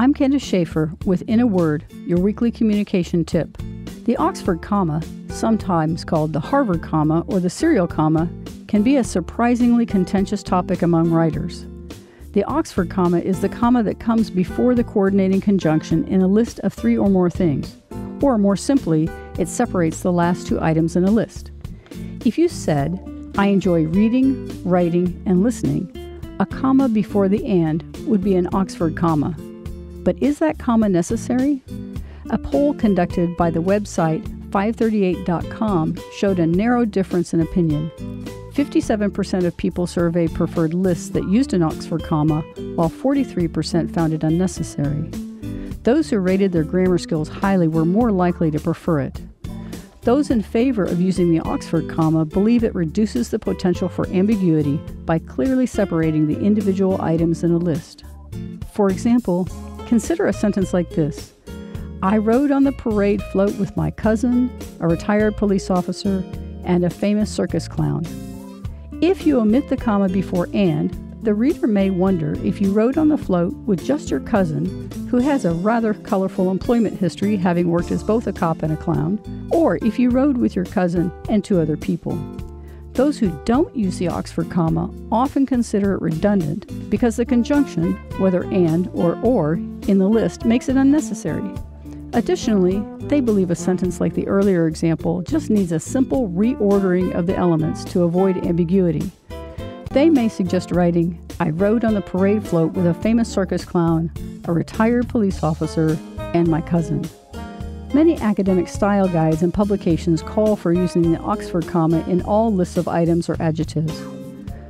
I'm Candace Schaefer with In a Word, your weekly communication tip. The Oxford comma, sometimes called the Harvard comma or the serial comma, can be a surprisingly contentious topic among writers. The Oxford comma is the comma that comes before the coordinating conjunction in a list of three or more things, or more simply, it separates the last two items in a list. If you said, I enjoy reading, writing, and listening, a comma before the and would be an Oxford comma. But is that comma necessary? A poll conducted by the website 538.com showed a narrow difference in opinion. 57% of people surveyed preferred lists that used an Oxford comma, while 43% found it unnecessary. Those who rated their grammar skills highly were more likely to prefer it. Those in favor of using the Oxford comma believe it reduces the potential for ambiguity by clearly separating the individual items in a list. For example, consider a sentence like this I rode on the parade float with my cousin, a retired police officer, and a famous circus clown. If you omit the comma before and, the reader may wonder if you rode on the float with just your cousin, who has a rather colorful employment history having worked as both a cop and a clown, or if you rode with your cousin and two other people. Those who don't use the Oxford comma often consider it redundant because the conjunction, whether and or or, in the list makes it unnecessary. Additionally, they believe a sentence like the earlier example just needs a simple reordering of the elements to avoid ambiguity. They may suggest writing, I rode on the parade float with a famous circus clown, a retired police officer, and my cousin. Many academic style guides and publications call for using the Oxford comma in all lists of items or adjectives.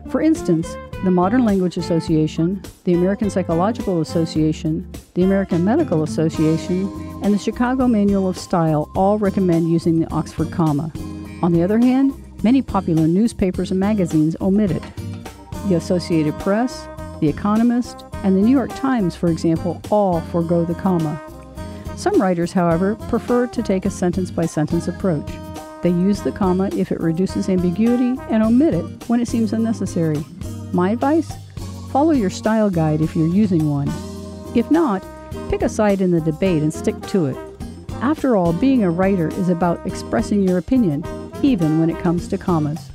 For instance, the Modern Language Association, the American Psychological Association, the American Medical Association, and the Chicago Manual of Style all recommend using the Oxford comma. On the other hand, many popular newspapers and magazines omit it. The Associated Press, The Economist, and the New York Times, for example, all forego the comma. Some writers, however, prefer to take a sentence by sentence approach. They use the comma if it reduces ambiguity and omit it when it seems unnecessary. My advice? Follow your style guide if you're using one. If not, pick a side in the debate and stick to it. After all, being a writer is about expressing your opinion, even when it comes to commas.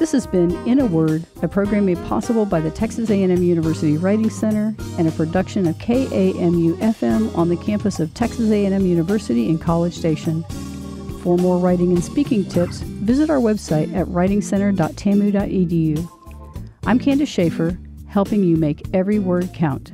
This has been In a Word, a program made possible by the Texas A&M University Writing Center and a production of KAMU FM on the campus of Texas A&M University in College Station. For more writing and speaking tips, visit our website at writingcenter.tamu.edu. I'm Candace Schaefer, helping you make every word count.